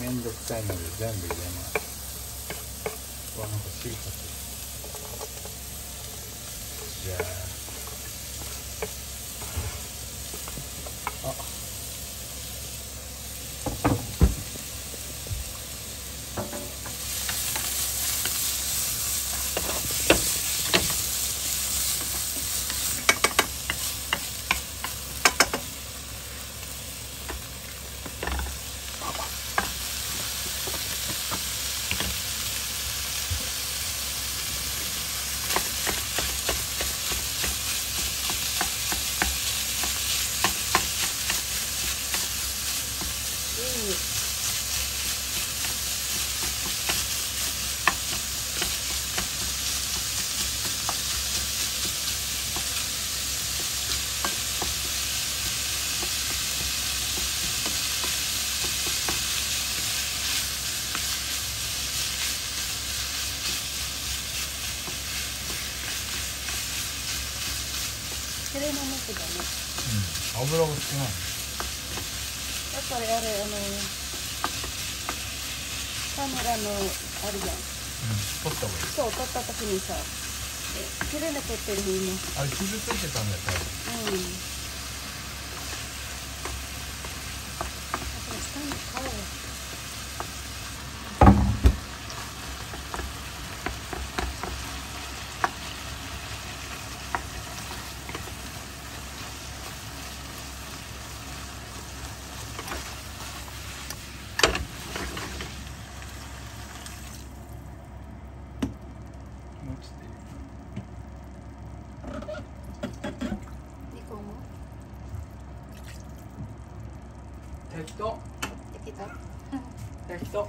めんどくさいので全部入れます。わなんかシーカじゃあ。それの肉だねうん。油が少ない。やっぱりあれあのカメラのあるじゃん。うん。取った方がいい。そう撮った時にさえ綺麗な撮ってる今。あれ傷ついてたんだよ多分。うんあと下に顔をリコも？と適当。できた適当。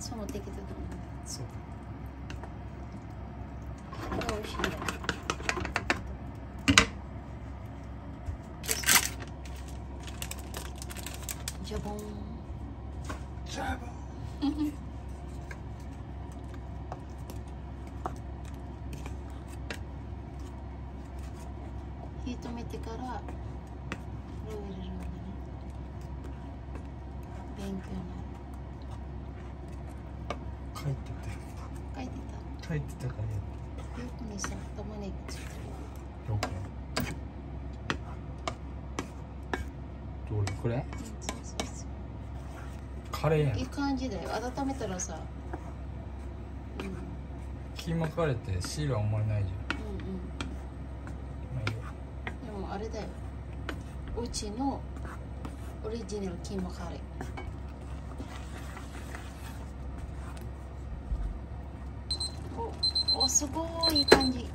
そうできたと思そう。美味しいんだよジャボン。ジャボ火 止めてからこれを入れるんだね勉強になる書いてなる書いてた。書いてた。からやた。よくにさ玉ねぎつけてるよどれこれカレーやんいい感じだよ温めた。らさうんキーマカレーって汁あんまりないじゃんまあいいよあれだよ。うちのオリジナルキーマカレー。おおすごいいい感じ。いい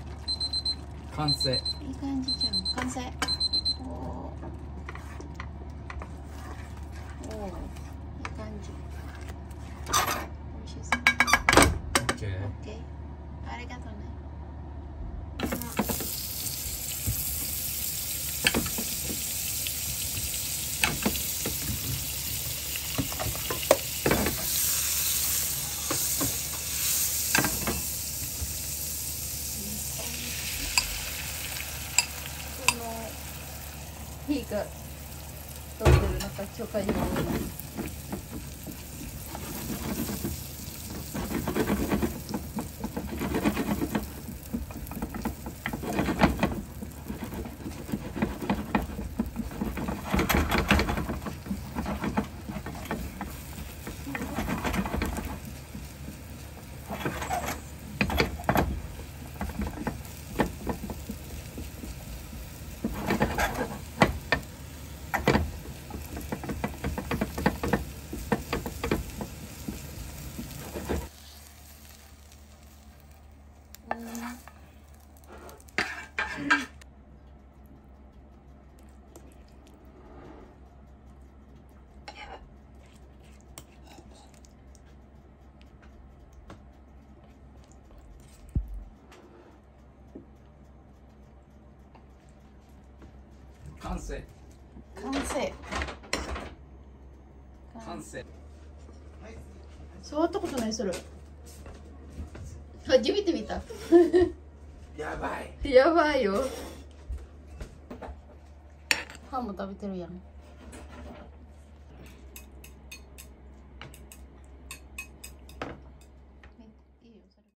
完成感じじゃん。完成。おおおいい感じ。美味しそう。OK オッケー。ありがとうねこの火が通ってる中許可にも完成。完成。完成。触ったことないそれ。初めて見た。やばい。やばいよ。パンも食べてるやん